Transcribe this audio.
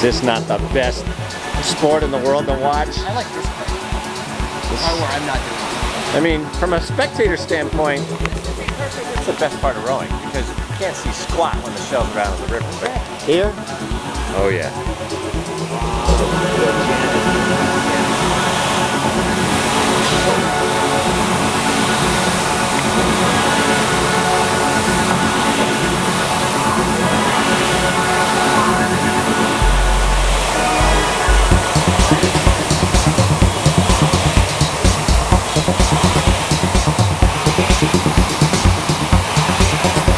this not the best sport in the world to watch? I like this part. Part where I'm not doing. I mean, from a spectator standpoint, it's the best part of rowing because you can't see squat when the shell's around in the river. But here, oh yeah. Thank you.